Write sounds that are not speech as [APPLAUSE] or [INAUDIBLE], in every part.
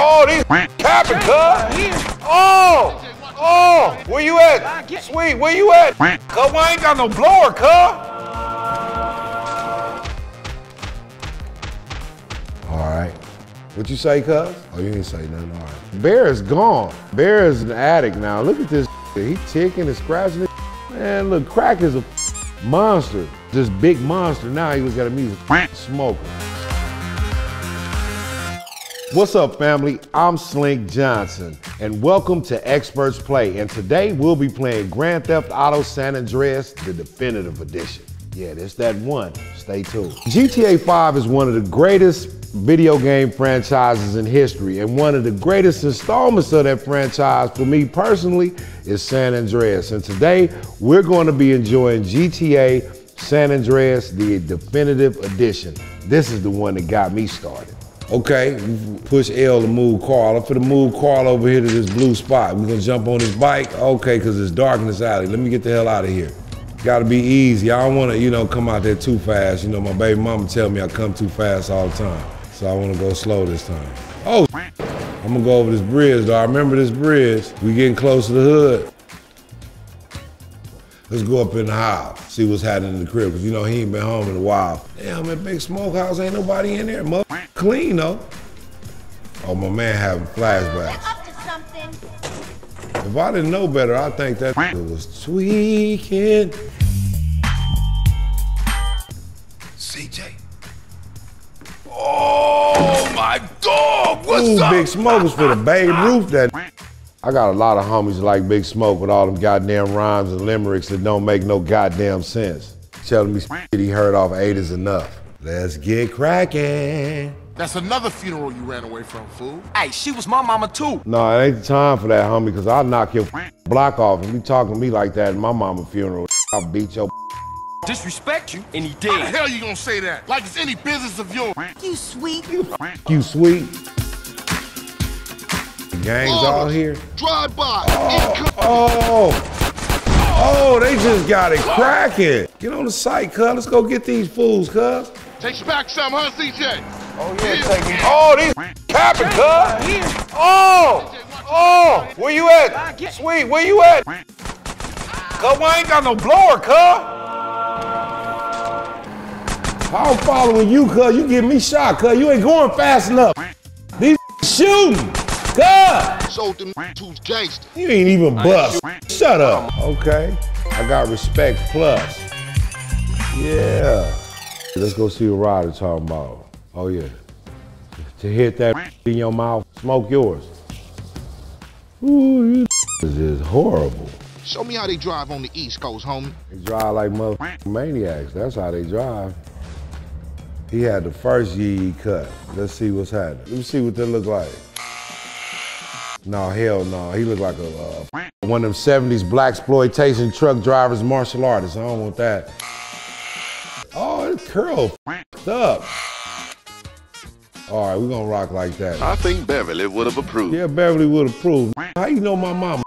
Oh, these capping, cuz. Oh, oh, where you at? Sweet, where you at? Cuz, I ain't got no blower, cuz. All right. What you say, cuz? Oh, you didn't say nothing. All right. Bear is gone. Bear is an addict now. Look at this. He ticking and scratching it. Man, look, crack is a monster. This big monster. Now he was got a music smoker. What's up, family? I'm Slink Johnson, and welcome to Experts Play. And today we'll be playing Grand Theft Auto San Andreas, the definitive edition. Yeah, there's that one. Stay tuned. GTA 5 is one of the greatest video game franchises in history, and one of the greatest installments of that franchise for me personally is San Andreas. And today we're going to be enjoying GTA San Andreas, the definitive edition. This is the one that got me started. Okay, push L to move Carl. I'm finna move Carl over here to this blue spot. We're gonna jump on his bike. Okay, cause it's dark in this alley. Let me get the hell out of here. Gotta be easy. I don't wanna, you know, come out there too fast. You know, my baby mama tell me I come too fast all the time. So I wanna go slow this time. Oh, I'm gonna go over this bridge though. I remember this bridge. We getting close to the hood. Let's go up in the house, see what's happening in the crib, because you know he ain't been home in a while. Damn, that big smokehouse, ain't nobody in there. Mother clean though. Oh, my man having flashbacks. Up to something. If I didn't know better, I think that was tweaking. CJ. Oh my dog, what's Ooh, up? Big Smoke was for the Babe Roof. that. I got a lot of homies like Big Smoke with all them goddamn rhymes and limericks that don't make no goddamn sense. Telling me shit he heard off eight is enough. Let's get cracking. That's another funeral you ran away from, fool. Hey, she was my mama too. No, it ain't the time for that, homie, because I'll knock your block off. If you talking to me like that at my mama funeral, I'll beat your Disrespect you, and he did. How the hell you gonna say that? Like it's any business of yours. You sweet. You sweet. The gang's all here. Drive by. Oh, oh, oh, they just got it cracking. Get on the site, cuz. Let's go get these fools, cuz. Takes back some, huh, CJ? Oh, yeah, take taking. Oh, these capping, cuz. Oh, oh, where you at? Sweet, where you at? Cuz, I ain't got no blower, cuz. I'm following you, cuz. You get me shot, cuz. You ain't going fast enough. These shooting, cuz. Sold them two's gangster. You ain't even bust. Shut up. Okay. I got respect plus. Yeah. Let's go see what Ryder talking about. Oh yeah. To hit that [LAUGHS] in your mouth, smoke yours. Ooh, this [LAUGHS] is horrible. Show me how they drive on the East Coast, homie. They drive like motherfucking [LAUGHS] maniacs. That's how they drive. He had the first Yee cut. Let's see what's happening. Let me see what they look like. No, hell no. He look like a uh, one of them 70s blaxploitation truck drivers, martial artists. I don't want that. Oh, it's curl up. All right, we're gonna rock like that. I think Beverly would have approved. Yeah, Beverly would approve. How you know my mama?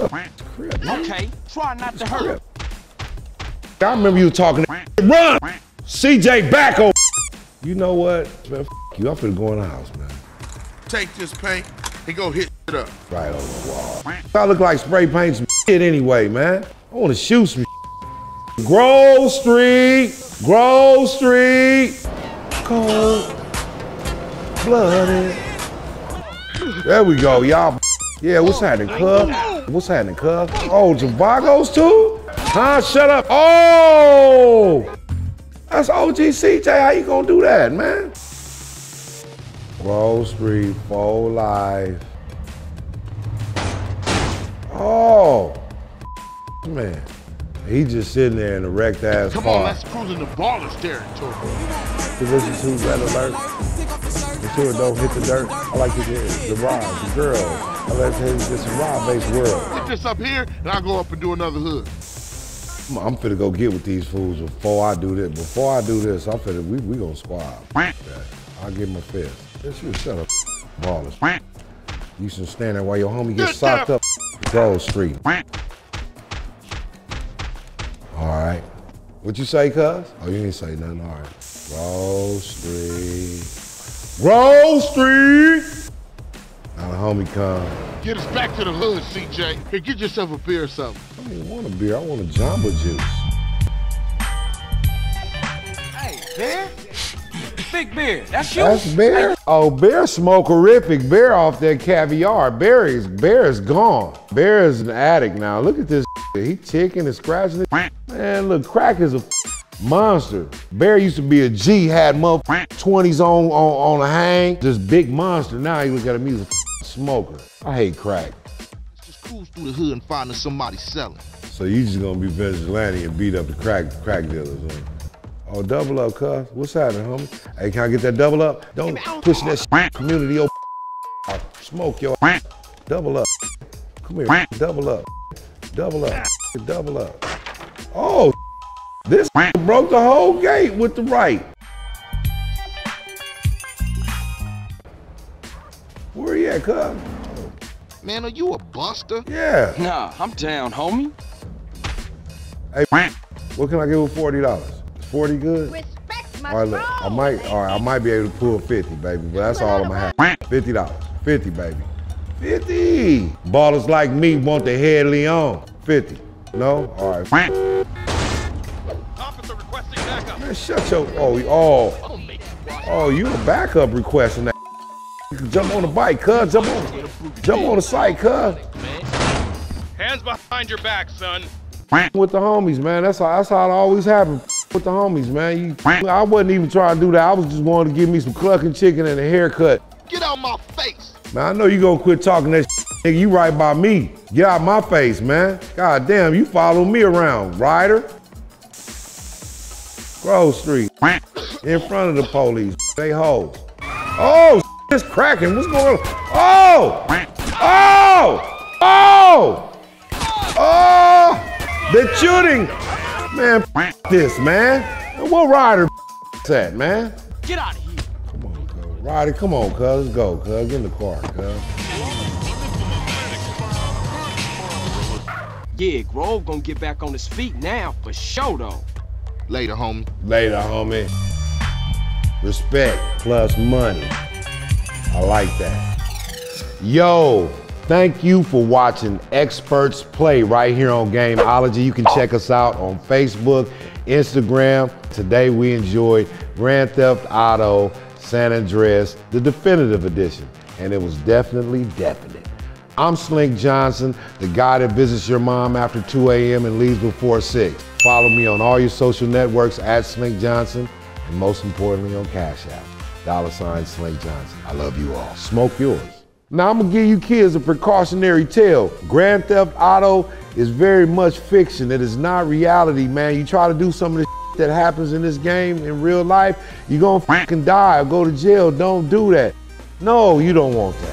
Okay, try not to hurt. I remember you talking. [LAUGHS] Run, CJ, back on. You know what, man? You. I'm finna go in the house, man. Take this paint and go hit it up. Right on the wall. I look like spray paint some [LAUGHS] shit anyway, man. I wanna shoot some shit. [LAUGHS] Grove Street, Grove Street, cold blooded. There we go, y'all. Yeah, what's happening, cuz? What's happening, cuz? Oh, Javagos too? Huh? Shut up. Oh! That's OG CJ. How you gonna do that, man? Grove Street, full life. Oh, man. He just sitting there in a wrecked ass Come car. on, let's cruise into Ballas territory. To listen to Red Alert. Make sure it don't hit the dirt. I like to get the ride, the girl. I like to hit this ride-based world. Get this up here, and I'll go up and do another hood. I'm, I'm finna go get with these fools before I do this. Before I do this, I'm finna, we, we gonna squad. I'll give him a fist. Yes, you shut up, Ballas. You should stand there while your homie gets socked up. Grove Street. All right. What you say, cuz? Oh, you ain't say nothing. All right. Grove Street. Grove Street. homie come. Get us back to the hood, CJ. Here, get yourself a beer or something. I don't even want a beer. I want a Jamba Juice. Hey, Bear? Big Bear, that's you? That's Bear. Oh, Bear smokerific. Bear off that caviar. Bear is Bear is gone. Bear is an addict now. Look at this. [LAUGHS] He ticking and scratching it. Man, look, crack is a monster. Bear used to be a G, had mother 20s on, on on a hang. This big monster. Now he look at him, he's a smoker. I hate crack. Just cruise through the hood and find us somebody selling. So you just gonna be vigilante and beat up the crack crack dealers, huh? Oh, double up, cuz. What's happening, homie? Hey, can I get that double up? Don't push that shit. community. Oh, I'll smoke your double up. Come here, double up, double up, double up. Oh, this broke the whole gate with the right. Where you at, cuz? Man, are you a buster? Yeah. Nah, I'm down, homie. Hey, what can I get with forty dollars? Is forty good? Respect my All right, look, I might, all right, I might be able to pull 50, baby, but that's all I'm gonna have. $50, 50, baby. 50. Ballers like me want the head Leon. 50. No? All right. Officer requesting backup. Man, shut your, oh, oh. Oh, you a backup request requesting that. You can jump on the bike, cuz. Jump on, jump on the site, cuz. Hands behind your back, son. With the homies, man. That's how, that's how it always happens. With the homies, man. You, I wasn't even trying to do that. I was just wanting to give me some clucking chicken and a haircut. Get out my face. Man, I know you gonna quit talking that shit. Nigga, you right by me. Get out my face, man. God damn, you follow me around, Ryder. Grove Street. In front of the police. They hoes. Oh, it's cracking. What's going on? Oh! Oh! Oh! Oh! The shooting! Man, this, man. What Ryder at, man? Get out of here. Come on, cuz. Ryder, come on, cuz. Let's go, cuz. Get in the car, cuz. Yeah, Grove gonna get back on his feet now, for sure though. Later, homie. Later, homie. Respect plus money. I like that. Yo, thank you for watching Experts Play right here on Gamology. You can check us out on Facebook, Instagram. Today we enjoyed Grand Theft Auto San Andreas, the definitive edition, and it was definitely definite. I'm Slink Johnson, the guy that visits your mom after 2 a.m. and leaves before 6. Follow me on all your social networks at Slink Johnson, and most importantly on Cash App, dollar sign Slink Johnson. I love you all. Smoke yours. Now I'm gonna give you kids a precautionary tale. Grand Theft Auto is very much fiction. It is not reality, man. You try to do some of the that happens in this game in real life, you're gonna fucking die or go to jail. Don't do that. No, you don't want that.